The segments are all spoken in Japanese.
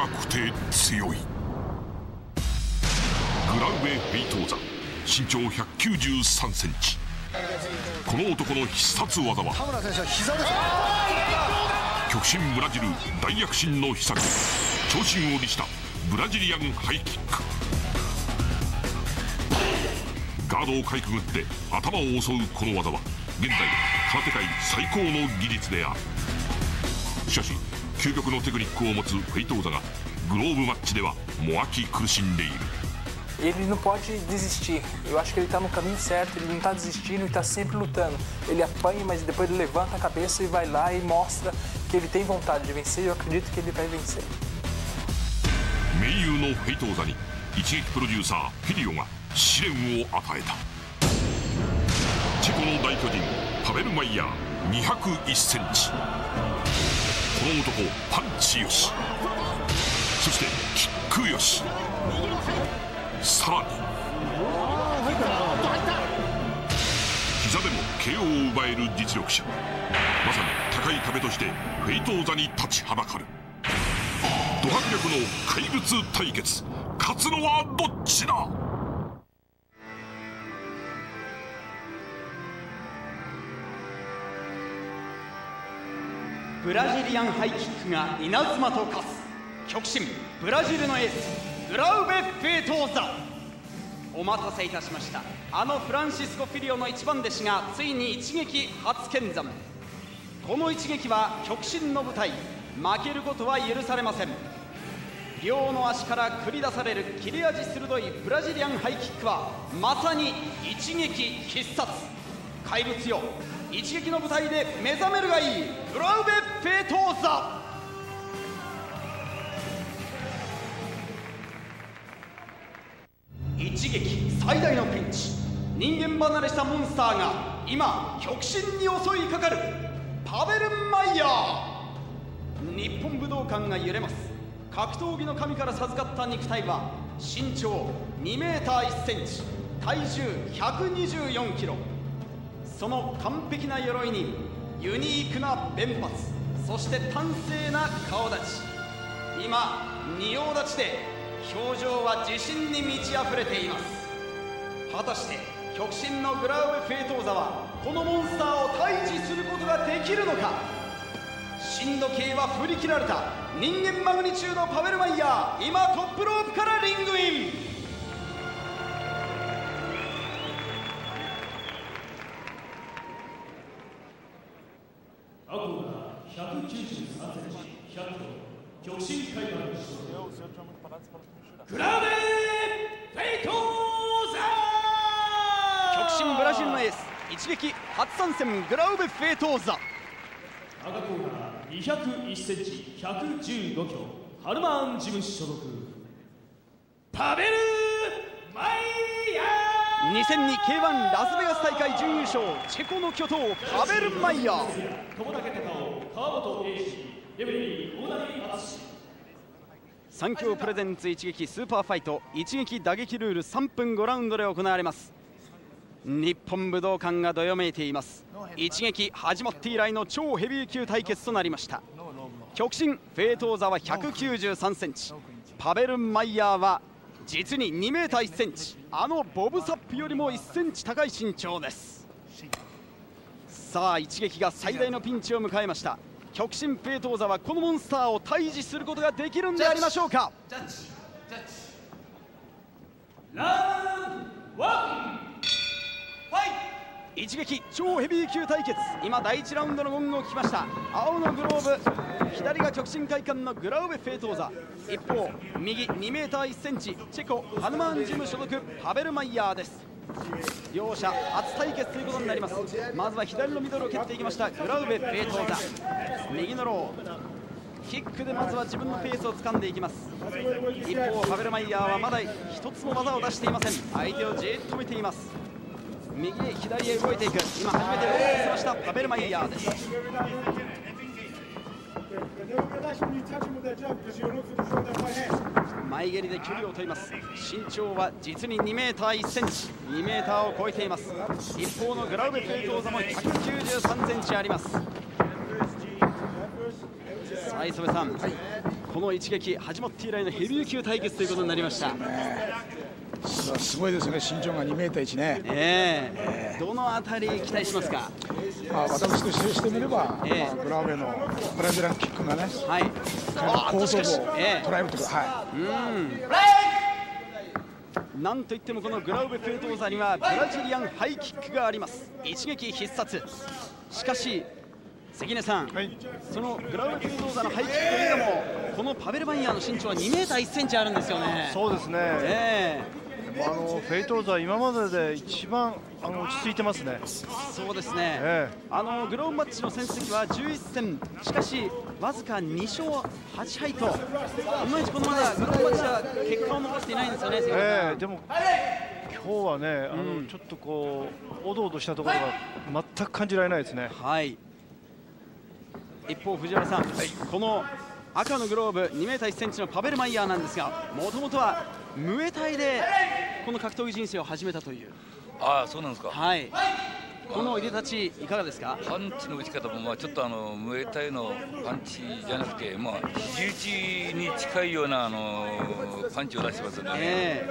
かくて強い。グラウベ・フェイトーザ身長193センチ。この男の必殺技は極真ブラジル大躍進の秘策。長身を利したブラジリアンハイキック。ガードをかいくぐって頭を襲うこの技は現在空手界最高の技術である。しかし究極のテクニックを持つフェイトーザがグローブマッチではもがき苦しんでいる Ele não pode desistir. Eu acho que ele está no caminho certo, ele não está desistindo e está sempre lutando. Ele apanha, mas depois ele levanta a cabeça e vai lá e mostra que ele tem vontade de vencer e eu acredito que ele vai vencer. 盟友のフェイトーザに一撃プロデューサーフィリオが試練を与えたチェコの大巨人パベル・マイヤー201センチこの男パンチよし。そしてキックよし。さらに。膝でも KO を奪える実力者。まさに高い壁としてフェイトーザに立ちはだかる。ド迫力の怪物対決。勝つのはどっちだ？ブラジリアンハイキックが稲妻と化す。極真ブラジルのエースグラウベ・フェートーザ。お待たせいたしました。あのフランシスコ・フィリオの一番弟子がついに一撃初見山。この一撃は極真の舞台。負けることは許されません。両の足から繰り出される切れ味鋭いブラジリアンハイキックはまさに一撃必殺。怪物よ一撃の舞台で目覚めるがいい。グラウベ・フェートーザ。一撃最大のピンチ。人間離れしたモンスターが今極真に襲いかかる。パベルマイヤー。日本武道館が揺れます。格闘技の神から授かった肉体は身長2メーター1センチ体重124キロ。その完璧な鎧にユニークな弁髪そして端正な顔立ち。今仁王立ちで表情は自信に満ち溢れています。果たして極真のグラウベ・フェートーザはこのモンスターを退治することができるのか。震度計は振り切られた人間マグニチュードパベルマイヤー。今トップロープからリングイン。極真ブラジルのエース一撃初参戦グラウベフェイトーザ赤コーナー201センチ115キロハヌマーンジム所属パベルマイヤー！2002 K1 ラスベガス大会準優勝チェコの巨頭パベル・マイヤー！友竹隆夫川本英二レベリー大谷敦三強プレゼンツ一撃スーパーファイト。一撃打撃ルール3分5ラウンドで行われます。日本武道館がどよめいています。一撃始まって以来の超ヘビー級対決となりました。極真フェートーザは193センチ。パベル・マイヤーは実に2メーター1センチ。あのボブ・サップよりも1センチ高い身長です。さあ一撃が最大のピンチを迎えました。極真フェートーザはこのモンスターを退治することができるんでありましょうか？一撃超ヘビー級対決。今第1ラウンドのゴングを聞きました。青のグローブ左が極真会館のグラウベ・フェイトーザ。一方右2メーター1センチチェコハヌマーンジム所属パベルマイヤーです。両者初対決ということになります。まずは左のミドルを蹴っていきました。グラウベ・フェイトーザ。右のロー。キックでまずは自分のペースを掴んでいきます。一方パベルマイヤーはまだ一つも技を出していません。相手をじっと見ています。右へ左へ動いていく。今初めて動き見せましたパベルマイヤーです。前蹴りで距離を取ります。身長は実に2メーター1センチ。2メーターを超えています。一方のグラウベ・フェイトーザも193センチあります。ささあ磯部さん、この一撃始まって以来のヘビー級対決ということになりました、すすごいですね。身長が2メーター1ね、ええどのあたり期待しますか？まあ、私としてしてみれば、ええ。まあ、グラウベのブラジランキックがねはい。あ後頭部を捉えるというなんといってもこのグラウベ・フェートーザにはブラジリアンハイキックがあります。一撃必殺。しかし関根さん、はい。そのグラウベ・フェートーザのハイキックというのもこのパベルマイヤーの身長は2メーター1センチあるんですよね。そうですね、えあのフェイトーザは今までで一番あの落ち着いてますね、えそうですね、えあのグローブマッチの戦績は11戦しかしわずか2勝8敗といまいちこのまだグローブマッチは結果を残していないんですよねええでも今日はねあの、ちょっとこうおどおどしたところが全く感じられないですね。はい。一方藤原さん、この赤のグローブ2 m 1センチのパベルマイヤーなんですがもともとはムエタイでこの格闘技人生を始めたという。ああそうなんですか。はい。この入れ立ちいかがですか？パンチの打ち方もまあちょっとあのムエタイのパンチじゃなくてまあ肘打ちに近いようなあのパンチを出してますので、え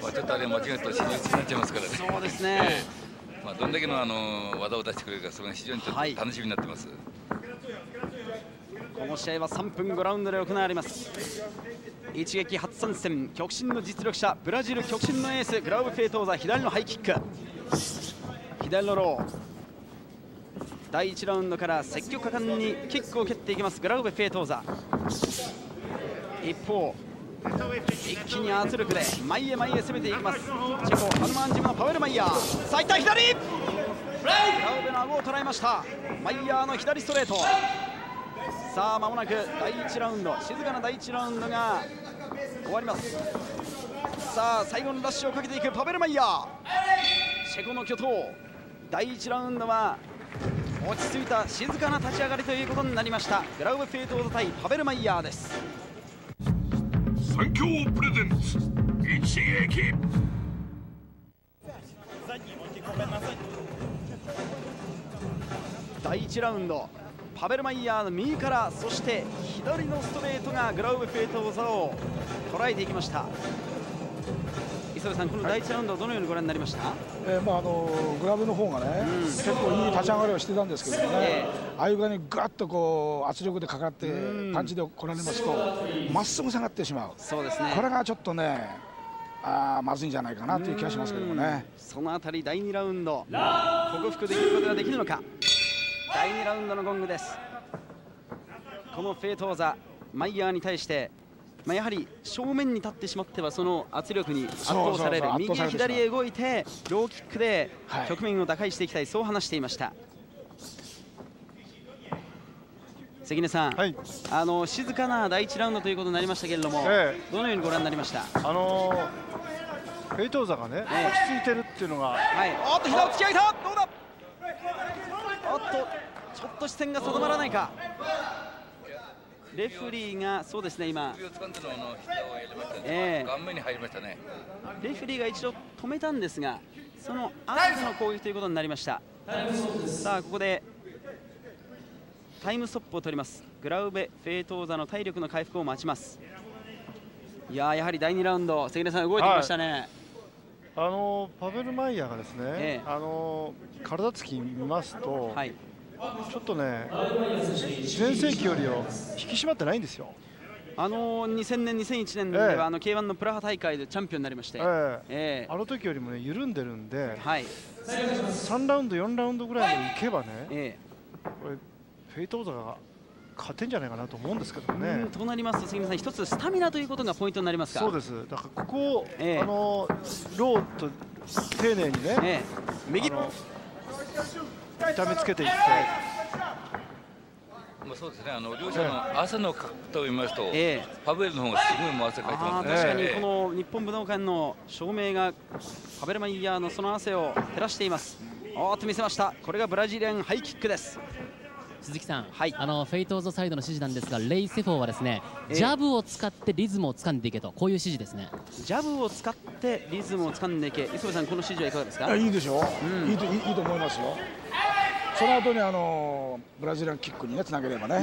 まあちょっとあれ間違えると肘打ちになっちゃいますからね。えそうですね、まあどんだけのあの技を出してくれるかそれが非常にちょっとはい。楽しみになってます、この試合は3分5ラウンドで行われます。一撃初参戦極真の実力者ブラジル極真のエースグラウベ・フェイトーザ左のハイキック。左のロー。第1ラウンドから積極果敢にキックを蹴っていきますグラウベ・フェイトーザ。一方一気に圧力で前へ前へ攻めていきます。チェコハルマンジムのパベル・マイヤー。さあいった左。グラウベの顎を捉えました。マイヤーの左ストレート。さあ間もなく第1ラウンド。静かな第1ラウンドが終わります。さあ最後のラッシュをかけていくパベルマイヤー。チェコの巨塔。第1ラウンドは落ち着いた静かな立ち上がりということになりました。グラウベ・フェイトーザ対パベルマイヤーです。三強プレゼンツ一撃第1ラウンドパベルマイヤーの右からそして左のストレートがグラウブ・フェイトーザを捉えていきました。磯部さんこの第1ラウンドをどのようにご覧になりました、えーまあ、あのグラブの方がね、結構いい立ち上がりをしてたんですけどね、えああいう具合にガッとこう圧力でかかってパンチで来られますとまっすぐ下がってしまう。そうですね。これがちょっとねあーまずいんじゃないかなという気がしますけどもね。そのあたり第2ラウンド克服できることができるのか。第2ラウンドのゴングです。このフェイトーザマイヤーに対して、まあ、やはり正面に立ってしまってはその圧力に圧倒される。右左へ動いてローキックではい。局面を打開していきたい、そう話していました。関根さん、はい。あの静かな第1ラウンドということになりましたけれども、えどのようにご覧になりました？あのフェイトーザがね、ええ。落ち着いてるっていうのがはい、おっと膝を突き上げた。どうだ？おっとちょっと視線が定まらないかレフェリーがそうですね今。首を掴んでのあの膝をやりましたね、ええ。顔面に入りましたね。レフェリーが一度止めたんですがその後での攻撃ということになりました。さあここでタイムストップを取ります。グラウベ・フェイトーザの体力の回復を待ちます。いやーやはり第2ラウンド関根さん動いてきましたね、あのパベル・マイヤーがですね、ええ。あの体つき見ますと、はいちょっとね全盛期よりを引き締まってないんですよ。あのー2000年2001年では、ええ。あの K1 のプラハ大会でチャンピオンになりまして、ええ。ええ。あの時よりもね緩んでるんで、はい、3ラウンド4ラウンドぐらいまでいけばね、えこれフェイトーザが勝てんじゃないかなと思うんですけどえね。うんとなりますと関根さん一つスタミナということがポイントになりますか？そうです。だからここを、ええ。あのローと丁寧にね、ええ。右あの痛めつけていって、まあそうですね。あの両者の朝の格闘を見ますと、ええ。パベルの方がすごい汗かいてあます確かにええこの日本武道館の照明がパベルマイヤーのその汗を照らしています。おーっと見せました。これがブラジリアンハイキックです。鈴木さん、はい。あのフェイトーザサイドの指示なんですがレイ・セフォーはですね、ええ。ジャブを使ってリズムを掴んでいけとこういう指示ですね。ジャブを使ってリズムを掴んでいけ。磯部さんこの指示はいかがですか？いやいいでしょう、うん。いいといいいいと思いますよその後にあのブラジリアンキックにねつなげればね、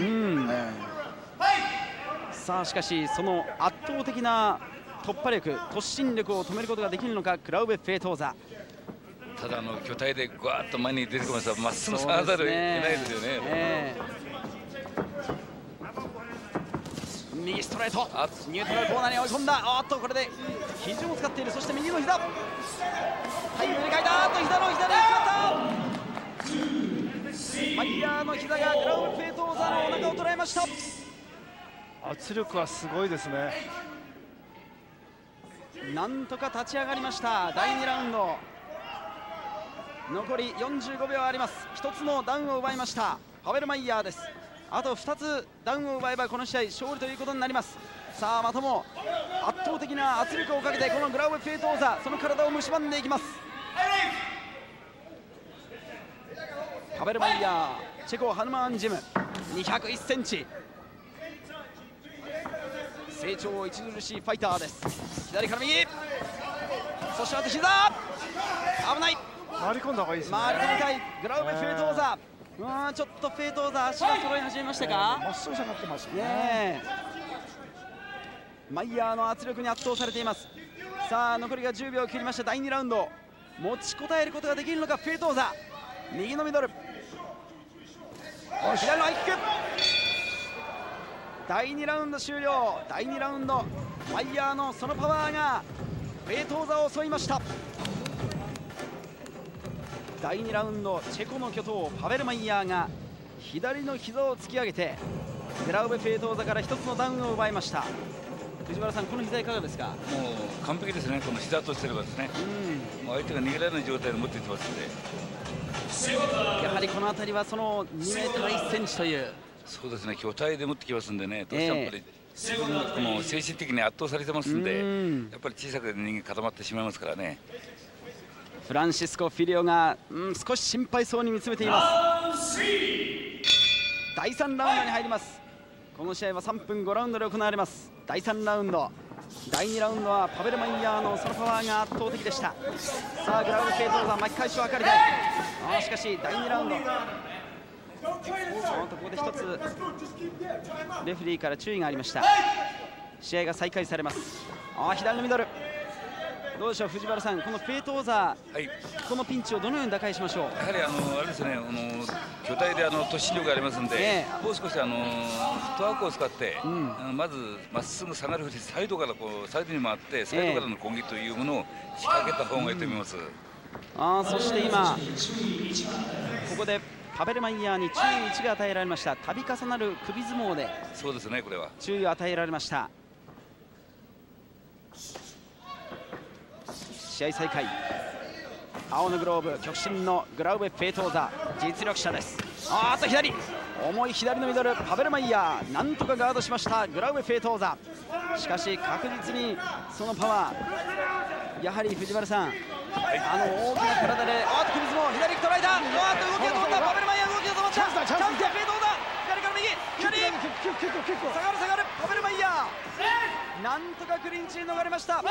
さあしかしその圧倒的な突破力突進力を止めることができるのかクラウベ・フェートーザ。ただあの巨体でぐわっと前に出てきますとまっすぐ下がらざるを得ないですよね。ええ。右ストレート。ニュートラルコーナーに追い込んだ。おっとこれで肘を使っている。そして右の膝。はい振り返った。あっと膝の膝で使ったマイヤーの膝がグラウンドフェートーザのお腹を捉えました。圧力はすごいですね。なんとか立ち上がりました。第2ラウンド。残り45秒あります。1つのダウンを奪いました。パベルマイヤーです。あと2つダウンを奪えばこの試合勝利ということになります。さあまたも圧倒的な圧力をかけてこのグラウェフェイトーザその体を蝕んでいきますパベルマイヤーチェコハヌマンジム。201センチ。成長著しいファイターです。左から右。そしてまた膝。危ない。回り込んだ方がいいですね。回り込みたい。グラウベフェートーザうんちょっとフェートーザ足が揃い始めましたか？まっすぐ下がってますね。ねえ。マイヤーの圧力に圧倒されています。さあ残りが10秒を切りました。第2ラウンド。持ちこたえることができるのかフェートーザ右のミドル左のハイキック第2ラウンド終了。第2ラウンド。マイヤーのそのパワーがベートーザを襲いました。第2ラウンドチェコの巨頭パベルマイヤーが左の膝を突き上げてグラウベフェートーザから1つのダウンを奪いました。藤原さんこの膝いかがですか？もう完璧ですね。この膝としてればですね。もう相手が逃げられない状態で持っていってますんで。やはりこの辺りはその2メートル1センチという。そうですね。巨体で持ってきますんでね。どうしてもやっぱり自分がこの精神的に圧倒されてますんでやっぱり小さく人間固まってしまいますからね。フランシスコ・フィリオが、うん、少し心配そうに見つめています。第3ラウンドに入りますこの試合は3分5ラウンドで行われます。第3ラウンド。第2ラウンドはパベルマイヤーのそのパワーが圧倒的でした。さあグラウンド系統が巻き返しを図りたい。あーしかし第2ラウンド。おっとここで一つレフェリーから注意がありました。試合が再開されます。あ左のミドル。どうでしょう藤原さんこのフェートーザー、はい、このピンチをどのように打開しましょう？やはりあのあれですねあの巨体であの突進力がありますんで、えもう少しあのフットワークを使って、あのまずまっすぐ下がるふりサイドからこうサイドに回ってサイドからの攻撃というものを仕掛けた方がいいと思います、あーそして今ここでパベルマイヤーに注意1が与えられました。度重なる首相撲でそうですねこれは。注意を与えられました試合再開。青のグローブ極真のグラウベ・フェートーザ。実力者です。あーっと左。重い左のミドルパベルマイヤー。なんとかガードしましたグラウベ・フェートーザ。しかし確実にそのパワー。やはり藤原さん、あの大きな体であーっと首相撲左捉えた。あーっと動きが止まった。パベルマイヤー動きが止まった。チャンスだチャンスだ。フェートーザ。左から右。左。結構結構下がる下がるパベルマイヤー。なんとかクリンチに逃れました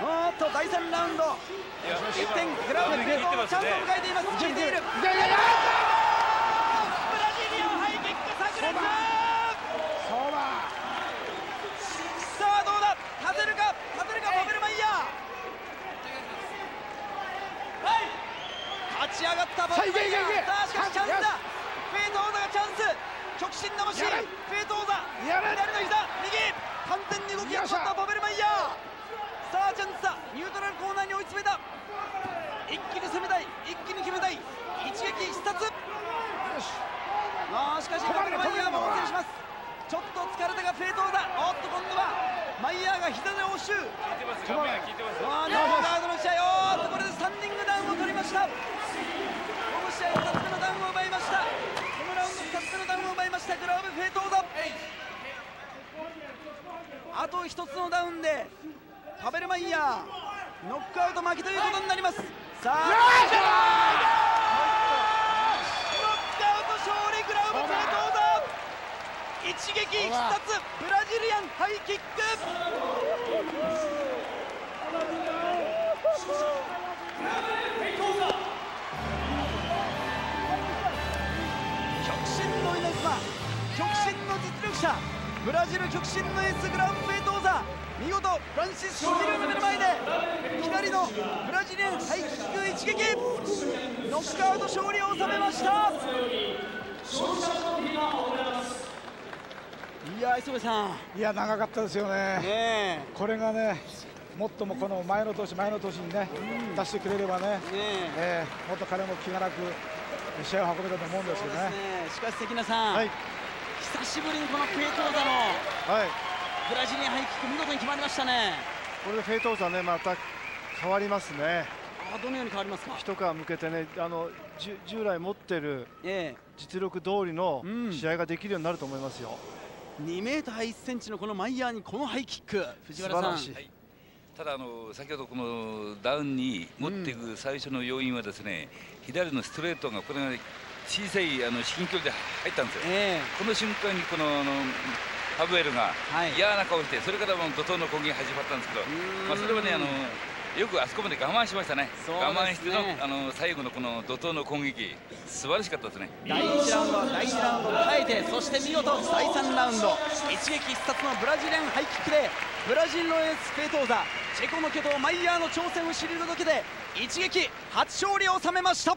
おーっと第3ラウンド。1点グラウンドフェートのチャンスを迎えています。決めている。ブラジリアンハイキック炸裂さあどうだ？勝てるか？勝てるか？パベルマイヤー。立ち上がったパベルマイヤー。さあしかしチャンスだ。フェート王座がチャンス。極真のマシンやれ。フェート王座左の膝。右。完全に動きが止まったパベルマイヤーさあチャンスだ。ニュートラルコーナーに追い詰めた。一気に攻めたい。一気に決めたい。一撃必殺。あーしかしマイヤーも応戦します。ちょっと疲れたがフェート王座おっと今度はマイヤーが膝で押収。あーノーガードの試合。おーっとこれでスタンディングダウンを取りました。この試合2つ目のダウンを奪いました。このラウンド2つ目のダウンを奪いました。グラブフェート王座あと1つのダウンでパベルマイヤーノックアウト負けということになります。さあノックアウト勝利グラブフェート王座一撃必殺ブラジリアンハイキック!極真の稲妻極真の実力者ブラジル極真のエースグラウベ・フェイトーザ見事フランシスコ・フィリォの目の前で左のブラジリアンハイキック一撃。ノックアウト勝利を収めました。いや磯部さん。いや長かったですよね。ねこれがねもっともこの前の年前の年にね、出してくれればね、え。ーもっと彼も気がなく試合を運べたと思うんですよね。ね。しかし関根さん、はい久しぶりにこのフェイトーザのはい。ブラジリアンハイキック見事に決まりましたね。これでフェイトーザねまた変わりますね。あどのように変わりますか？一皮剥けてねあの従来持ってるえ実力通りのうん。試合ができるようになると思いますよ、え2メーター1センチのこのマイヤーにこのハイキック。藤原さん。素晴らしい。ただあの先ほどこのダウンに持っていく最初の要因はですね、左のストレートがこれが小さいあの至近距離で入ったんですよ。えこの瞬間にこのあのパベルがはい。嫌な顔して、それからもう怒涛の攻撃が始まったんですけど、まあ、それはねあのよくあそこまで我慢しましたね。ね。我慢してのあの最後のこの怒涛の攻撃。素晴らしかったですね。第1ラウンド第2ラウンド耐えてそして見事第3ラウンド。一撃必殺のブラジリアンハイキックでブラジルのエースフェイトーザ。チェコの巨頭マイヤーの挑戦を退けて一撃初勝利を収めました